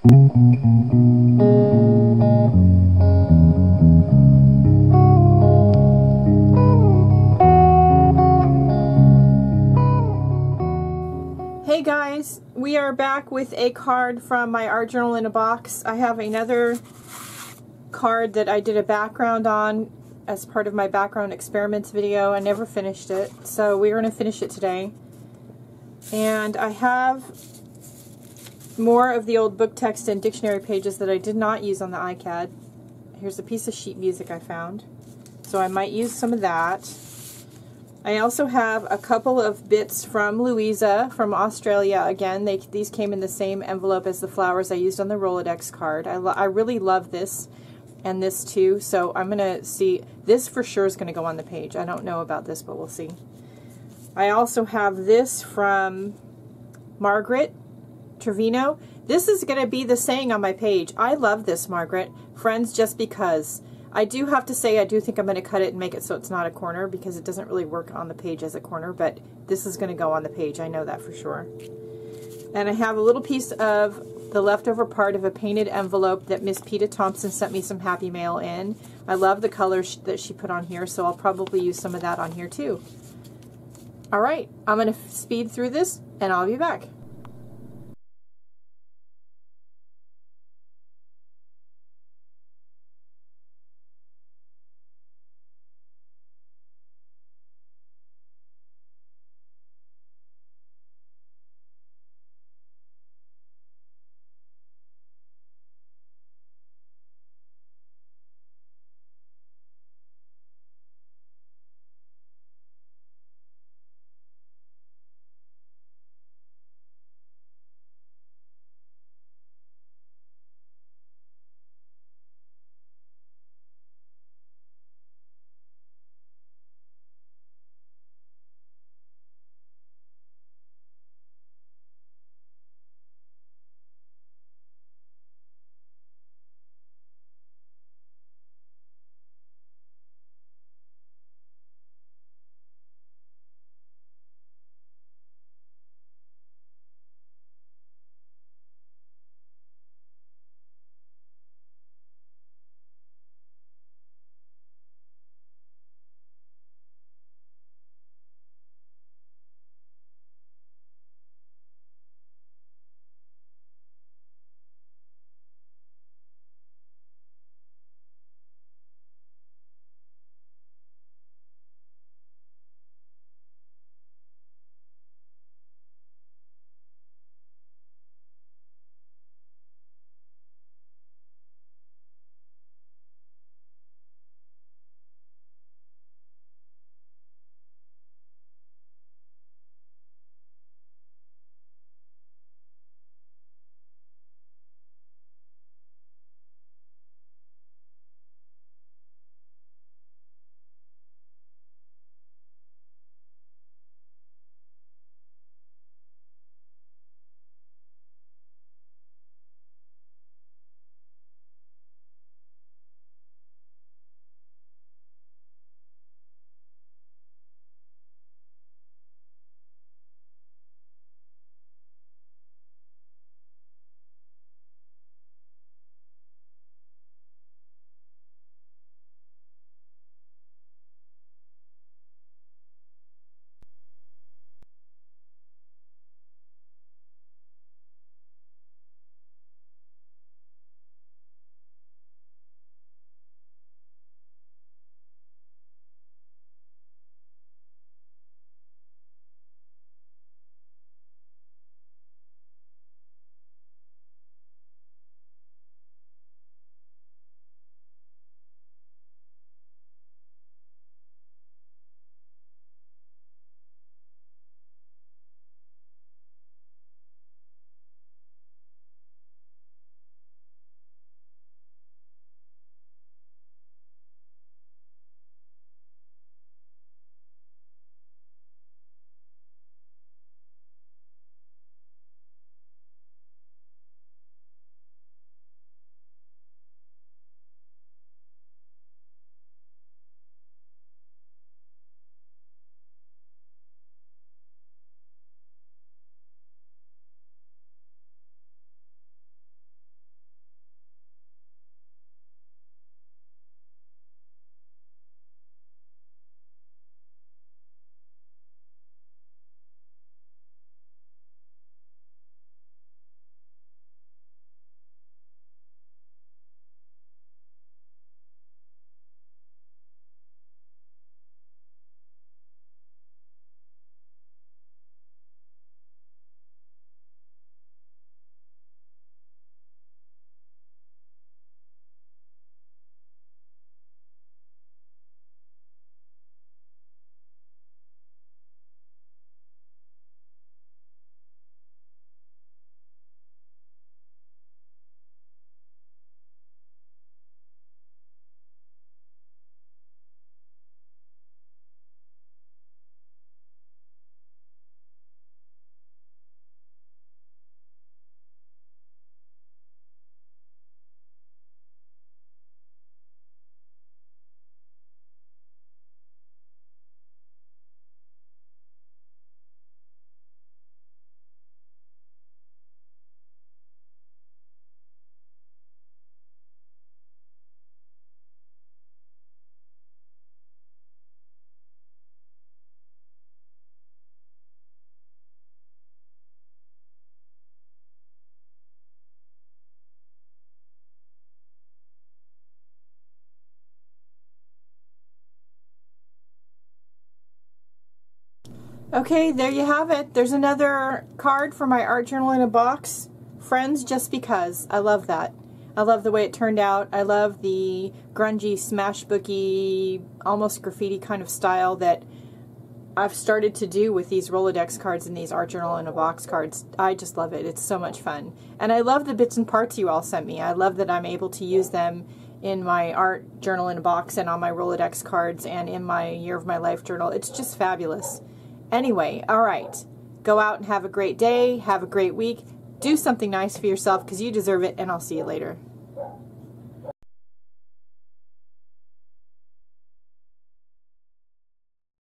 Hey guys, we are back with a card from my art journal in a box. I have another card that I did a background on as part of my background experiments video. I never finished it, so we're going to finish it today. And I have more of the old book text and dictionary pages that I did not use on the iCAD. Here's a piece of sheet music I found. So I might use some of that. I also have a couple of bits from Louisa from Australia. Again, they, these came in the same envelope as the flowers I used on the Rolodex card. I, I really love this and this too, so I'm going to see. This for sure is going to go on the page. I don't know about this, but we'll see. I also have this from Margaret Trevino. This is going to be the saying on my page. I love this, Margaret. Friends just because. I do have to say I do think I'm going to cut it and make it so it's not a corner because it doesn't really work on the page as a corner, but this is going to go on the page. I know that for sure. And I have a little piece of the leftover part of a painted envelope that Miss Peta Thompson sent me some happy mail in. I love the colors that she put on here, so I'll probably use some of that on here too. All right, I'm going to speed through this and I'll be back. Okay, there you have it. There's another card for my art journal in a box. Friends just because. I love that. I love the way it turned out. I love the grungy, smash booky, almost graffiti kind of style that I've started to do with these Rolodex cards and these art journal in a box cards. I just love it. It's so much fun. And I love the bits and parts you all sent me. I love that I'm able to use them in my art journal in a box and on my Rolodex cards and in my Year of My Life journal. It's just fabulous. Anyway, all right. Go out and have a great day. Have a great week. Do something nice for yourself because you deserve it, and I'll see you later.